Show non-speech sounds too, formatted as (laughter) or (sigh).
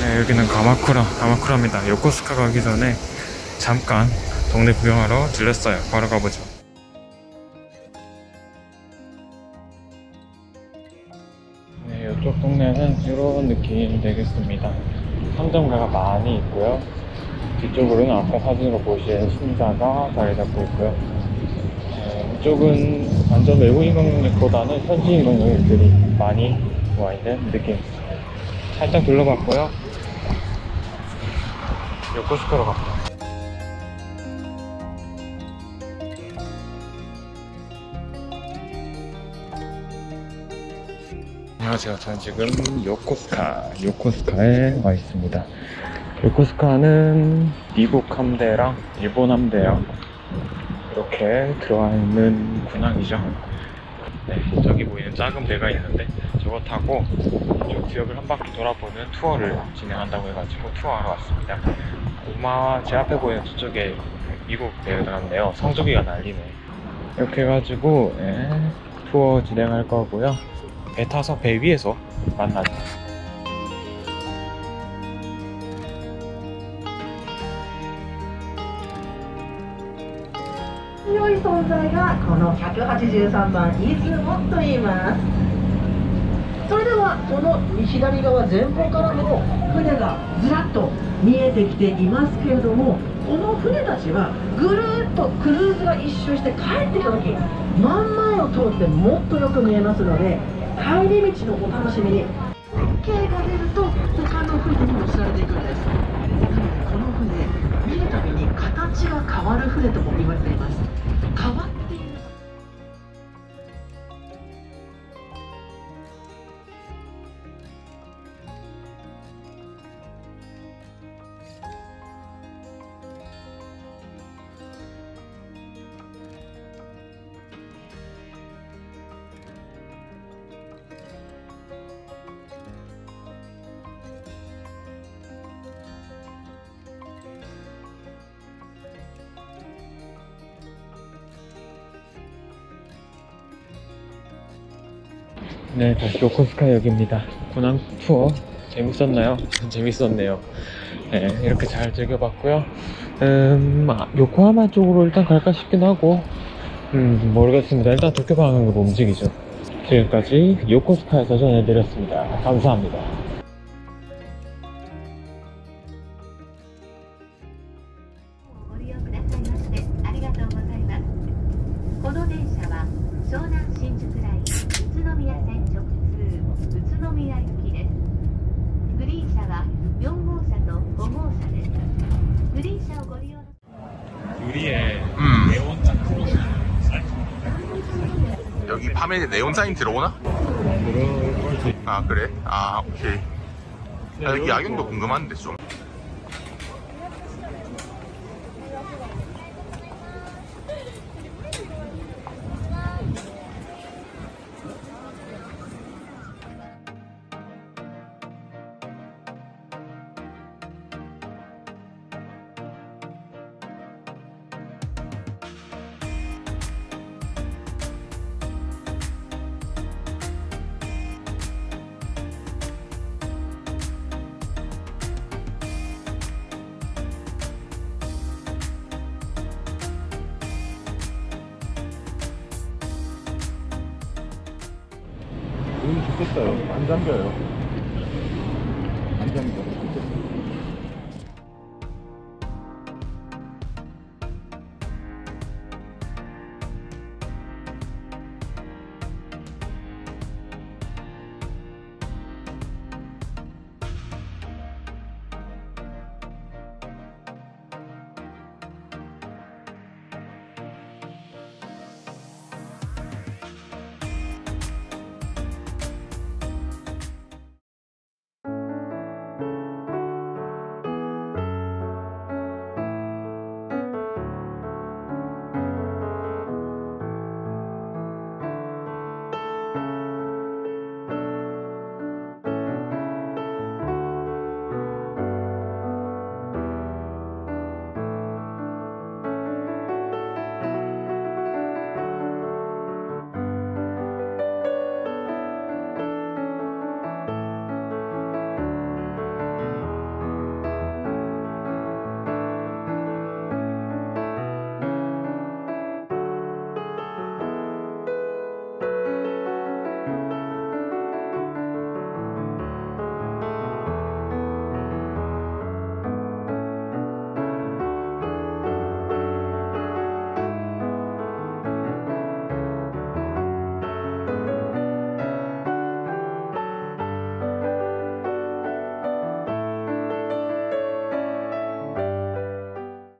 네, 여기는 가마쿠라, 가마쿠라입니다. 요코스카 가기 전에 잠깐 동네 구경하러 들렸어요. 바로 가보죠. 네, 이쪽 동네는 이런 느낌 되겠습니다. 상점가가 많이 있고요. 뒤쪽으로는 아까 사진으로 보신 신사가 자리 잡고 있고요. 네, 이쪽은 완전 외국인 관광객보다는 현지인 관광객들이 많이 와 있는 느낌. 살짝 둘러봤고요. 요코스카로 갑니다. 안녕하세요. 저는 지금 요코스카, 요코스카에 와 있습니다. 요코스카는 미국 함대랑 일본 함대랑 이렇게 들어와 있는 군항이죠. 네, 저기 보이는 작은 배가 있는데 저거 타고 이쪽 지역을 한 바퀴 돌아보는 투어를 진행한다고 해가지고 투어하러 왔습니다. 우마 제 앞에 보이는 저쪽에 미국 배가 나왔네요. 성조기가 날리네. 이렇게 해가지고 예, 투어 진행할 거고요. 배 타서 배 위에서 만나죠. 強い存在がこの183番出雲と言いますそれではその左側前方からも船がずらっと見えてきていますけれどもこの船たちはぐるっとクルーズが一周して帰ってきた時真ん前を通ってもっとよく見えますので帰り道のお楽しみに。絶景が出ると他の船に乗せられていくんです 네, 다시 요코스카역입니다. 군항 투어 재밌었나요? 전 (laughs) 재밌었네요. 네, 이렇게 잘 즐겨봤고요. 음, 아, 요코하마 쪽으로 일단 갈까 싶긴 하고, 음, 모르겠습니다. 일단 도쿄 방향으로 움직이죠. 지금까지 요코스카에서 전해드렸습니다. 감사합니다. 밤에 네온 사인 들어오나? 아 그래? 아 오케이. 아, 여기 여기 야경도 뭐- 궁금한데 좀. 눈이 좋겠어요. 안 잠겨요. 안 잠겨.